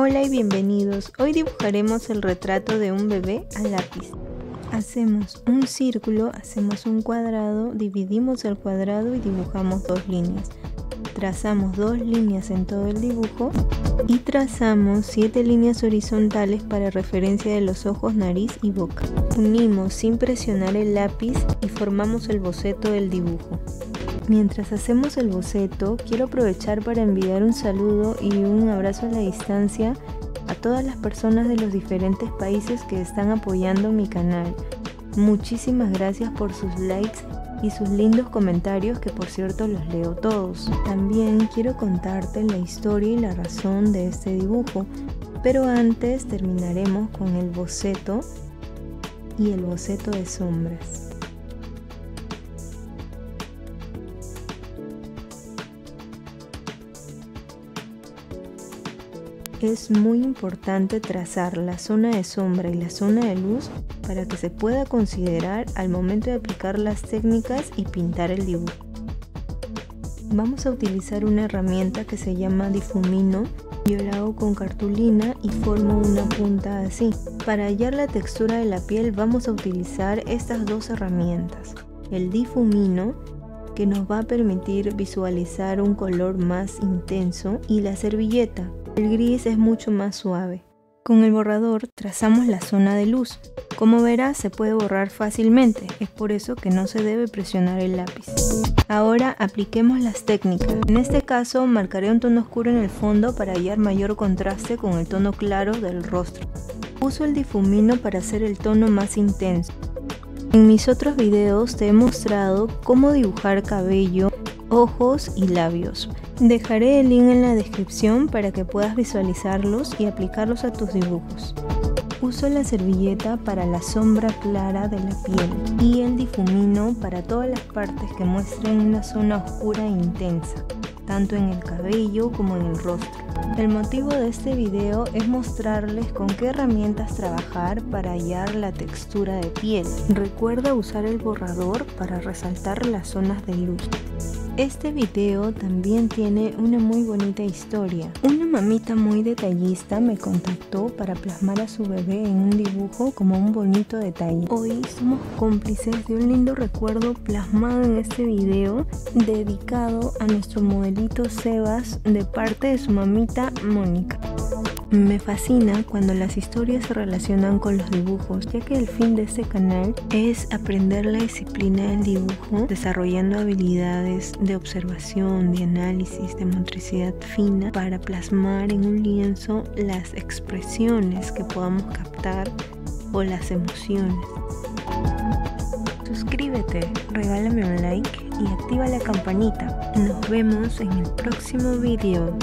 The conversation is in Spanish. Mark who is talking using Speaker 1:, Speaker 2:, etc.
Speaker 1: Hola y bienvenidos. Hoy dibujaremos el retrato de un bebé a lápiz. Hacemos un círculo, hacemos un cuadrado, dividimos el cuadrado y dibujamos dos líneas. Trazamos dos líneas en todo el dibujo y trazamos siete líneas horizontales para referencia de los ojos, nariz y boca. Unimos sin presionar el lápiz y formamos el boceto del dibujo. Mientras hacemos el boceto, quiero aprovechar para enviar un saludo y un abrazo a la distancia a todas las personas de los diferentes países que están apoyando mi canal. Muchísimas gracias por sus likes y sus lindos comentarios que por cierto los leo todos. También quiero contarte la historia y la razón de este dibujo, pero antes terminaremos con el boceto y el boceto de sombras. Es muy importante trazar la zona de sombra y la zona de luz para que se pueda considerar al momento de aplicar las técnicas y pintar el dibujo. Vamos a utilizar una herramienta que se llama difumino. Yo la hago con cartulina y formo una punta así. Para hallar la textura de la piel vamos a utilizar estas dos herramientas. El difumino que nos va a permitir visualizar un color más intenso y la servilleta el gris es mucho más suave. Con el borrador trazamos la zona de luz. Como verás se puede borrar fácilmente, es por eso que no se debe presionar el lápiz. Ahora apliquemos las técnicas. En este caso marcaré un tono oscuro en el fondo para hallar mayor contraste con el tono claro del rostro. Uso el difumino para hacer el tono más intenso. En mis otros videos te he mostrado cómo dibujar cabello, ojos y labios. Dejaré el link en la descripción para que puedas visualizarlos y aplicarlos a tus dibujos. Uso la servilleta para la sombra clara de la piel y el difumino para todas las partes que muestren una zona oscura e intensa, tanto en el cabello como en el rostro. El motivo de este video es mostrarles con qué herramientas trabajar para hallar la textura de piel. Recuerda usar el borrador para resaltar las zonas de luz. Este video también tiene una muy bonita historia. Una mamita muy detallista me contactó para plasmar a su bebé en un dibujo como un bonito detalle. Hoy somos cómplices de un lindo recuerdo plasmado en este video dedicado a nuestro modelito Sebas de parte de su mamita Mónica. Me fascina cuando las historias se relacionan con los dibujos, ya que el fin de este canal es aprender la disciplina del dibujo, desarrollando habilidades de observación, de análisis, de motricidad fina para plasmar en un lienzo las expresiones que podamos captar o las emociones. Suscríbete, regálame un like y activa la campanita. Nos vemos en el próximo video.